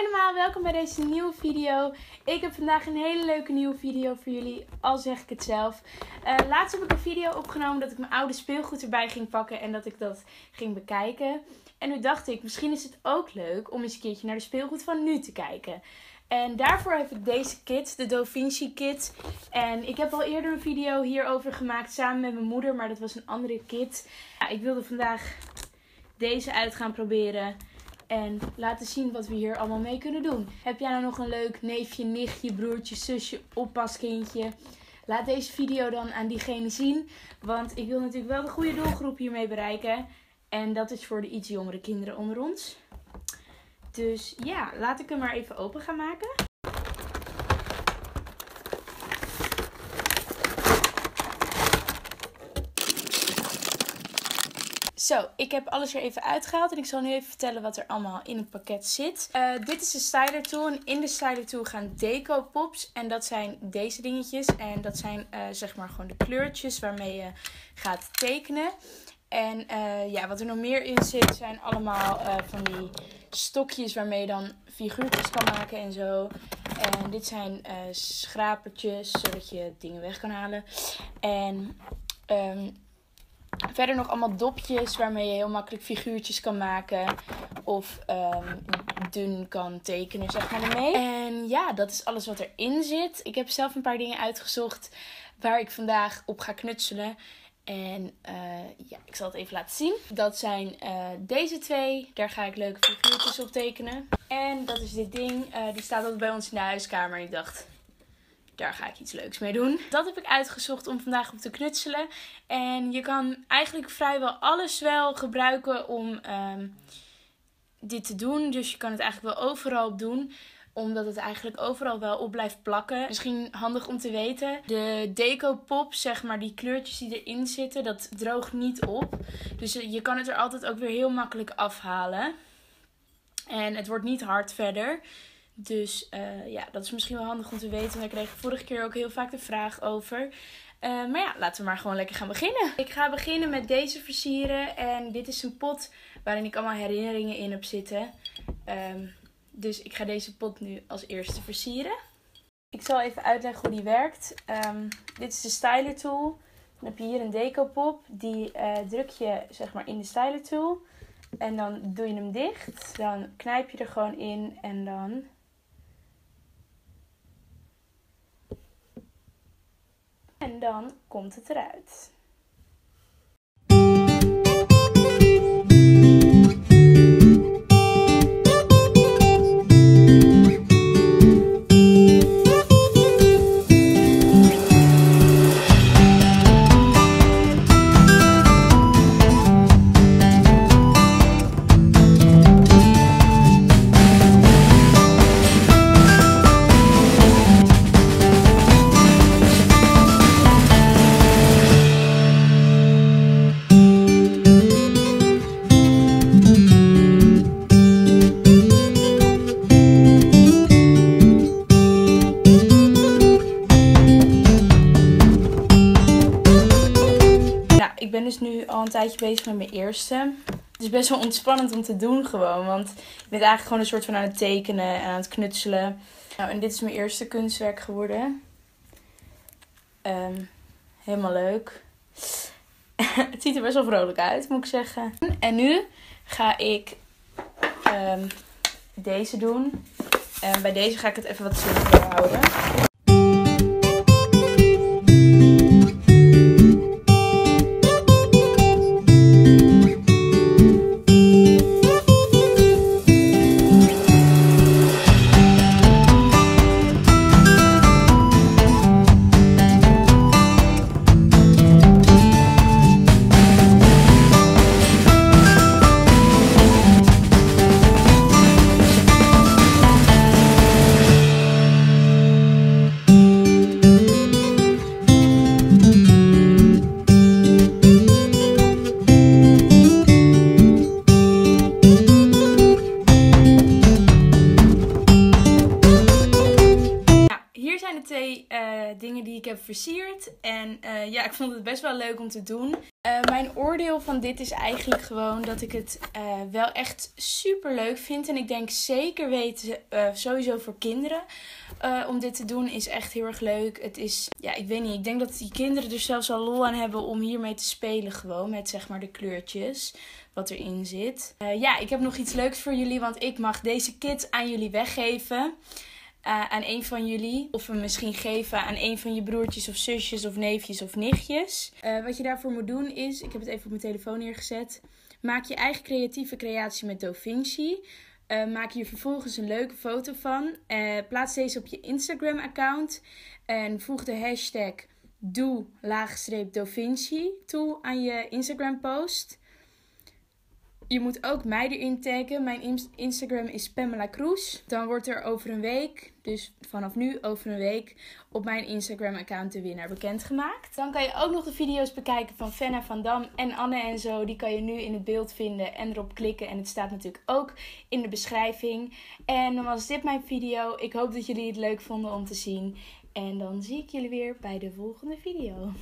Allemaal, welkom bij deze nieuwe video. Ik heb vandaag een hele leuke nieuwe video voor jullie, al zeg ik het zelf. Uh, laatst heb ik een video opgenomen dat ik mijn oude speelgoed erbij ging pakken en dat ik dat ging bekijken. En nu dacht ik, misschien is het ook leuk om eens een keertje naar de speelgoed van nu te kijken. En daarvoor heb ik deze kit, de Da Vinci kit. En ik heb al eerder een video hierover gemaakt samen met mijn moeder, maar dat was een andere kit. Ja, ik wilde vandaag deze uit gaan proberen. En laten zien wat we hier allemaal mee kunnen doen. Heb jij nou nog een leuk neefje, nichtje, broertje, zusje, oppaskindje? Laat deze video dan aan diegene zien. Want ik wil natuurlijk wel de goede doelgroep hiermee bereiken. En dat is voor de iets jongere kinderen onder ons. Dus ja, laat ik hem maar even open gaan maken. Zo, ik heb alles er even uitgehaald en ik zal nu even vertellen wat er allemaal in het pakket zit. Uh, dit is de styler tool en in de styler tool gaan deco pops en dat zijn deze dingetjes. En dat zijn uh, zeg maar gewoon de kleurtjes waarmee je gaat tekenen. En uh, ja, wat er nog meer in zit zijn allemaal van die stokjes waarmee je dan figuurtjes kan maken en zo. En dit zijn schrapertjes zodat je dingen weg kan halen. En... Um, Verder nog allemaal dopjes waarmee je heel makkelijk figuurtjes kan maken. Of um, dun kan tekenen, zeg maar ermee. En ja, dat is alles wat erin zit. Ik heb zelf een paar dingen uitgezocht waar ik vandaag op ga knutselen. En uh, ja, ik zal het even laten zien. Dat zijn uh, deze twee. Daar ga ik leuke figuurtjes op tekenen. En dat is dit ding. Uh, die staat altijd bij ons in de huiskamer. En ik dacht, daar ga ik iets leuks mee doen. Dat heb ik uitgezocht om vandaag op te knutselen. En je kan eigenlijk vrijwel alles wel gebruiken om um, dit te doen. Dus je kan het eigenlijk wel overal op doen omdat het eigenlijk overal wel op blijft plakken. Misschien handig om te weten. De deco pop, zeg maar, die kleurtjes die erin zitten, dat droogt niet op. Dus je kan het er altijd ook weer heel makkelijk afhalen. En het wordt niet hard verder. Dus uh, ja, dat is misschien wel handig om te weten. Want ik kreeg vorige keer ook heel vaak de vraag over. Uh, maar ja, laten we maar gewoon lekker gaan beginnen. Ik ga beginnen met deze versieren. En dit is een pot waarin ik allemaal herinneringen in heb zitten. Um, dus ik ga deze pot nu als eerste versieren. Ik zal even uitleggen hoe die werkt. Um, dit is de styler tool. Dan heb je hier een deco pop. Die uh, druk je zeg maar in de styler tool. En dan doe je hem dicht. Dan knijp je er gewoon in en dan dan komt het eruit. Dus nu al een tijdje bezig met mijn eerste. Het is best wel ontspannend om te doen gewoon. Want ik ben eigenlijk gewoon een soort van aan het tekenen en aan het knutselen. Nou, en dit is mijn eerste kunstwerk geworden. Um, helemaal leuk. het ziet er best wel vrolijk uit, moet ik zeggen. En nu ga ik um, deze doen. En bij deze ga ik het even wat simpeler houden. Versierd. En eh, ja, ik vond het best wel leuk om te doen. Uh, mijn oordeel van dit is eigenlijk gewoon dat ik het wel echt super leuk vind. En ik denk zeker weten, sowieso voor kinderen, om dit te doen is echt heel erg leuk. Het is, ja, ik weet niet, ik denk dat die kinderen er zelfs al lol aan hebben om hiermee te spelen gewoon. Met zeg maar de kleurtjes wat erin zit. ja, ik heb nog iets leuks voor jullie, want ik mag deze kit aan jullie weggeven. Uh, aan een van jullie. Of we misschien geven aan een van je broertjes of zusjes of neefjes of nichtjes. Uh, wat je daarvoor moet doen is, ik heb het even op mijn telefoon neergezet. Maak je eigen creatieve creatie met DaVinci. Uh, maak hier vervolgens een leuke foto van. plaats deze op je Instagram account. En voeg de hashtag doe-davinci toe aan je Instagram post. Je moet ook mij erin taggen. Mijn Instagram is Pamela Kroes. Dan wordt er over een week, dus vanaf nu over een week, op mijn Instagram-account de winnaar bekendgemaakt. Dan kan je ook nog de video's bekijken van Fenna van Dam en Anne en zo. Die kan je nu in het beeld vinden en erop klikken. En het staat natuurlijk ook in de beschrijving. En dan was dit mijn video. Ik hoop dat jullie het leuk vonden om te zien. En dan zie ik jullie weer bij de volgende video.